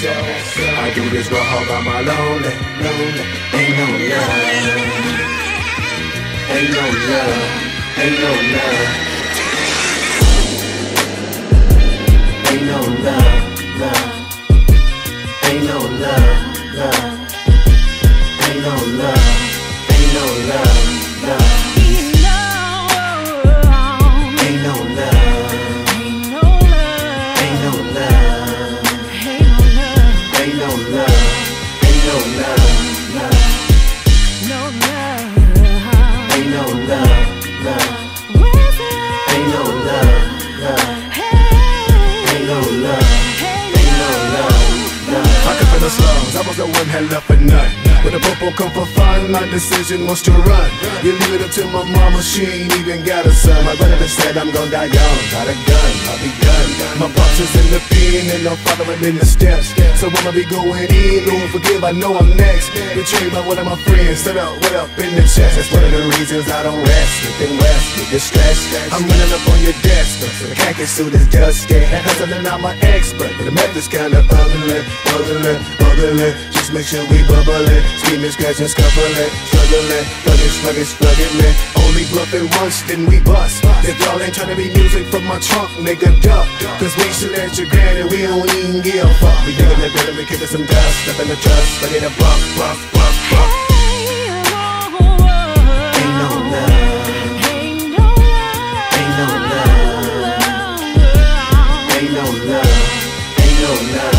I do this real hard by my lonely, lonely. Ain't no love, ain't no love, ain't no love, slums, I was the one had left for none. When the popo come for my decision was to run. You leave it up to my mama, she ain't even got a son. My brother said I'm gonna die young, got a gun, I'll be done. My boss is in the pen and I'm following in the steps. So I'ma be going in, Lord forgive, I know I'm next. Betrayed by one of my friends, set up, what up in the chest. That's one of the reasons I don't rest. West, with your stress. I'm running up on your desk, the khaki suit is dusty. And hustling, I'm an expert, but the method's kinda ugly, ugly, ugly. Just make sure we bubbling, scheming, scratching, scuffling, struggling, sluggish, sluggish, struggling. Only bluffing once, then we bust. If y'all ain't trying to be music from my trunk, nigga, duck. Cause we should let you granted, we don't even give a fuck. We digging the ground and we kicking some dust, up in the trust. Ain't no love. Ain't no love. Ain't no love,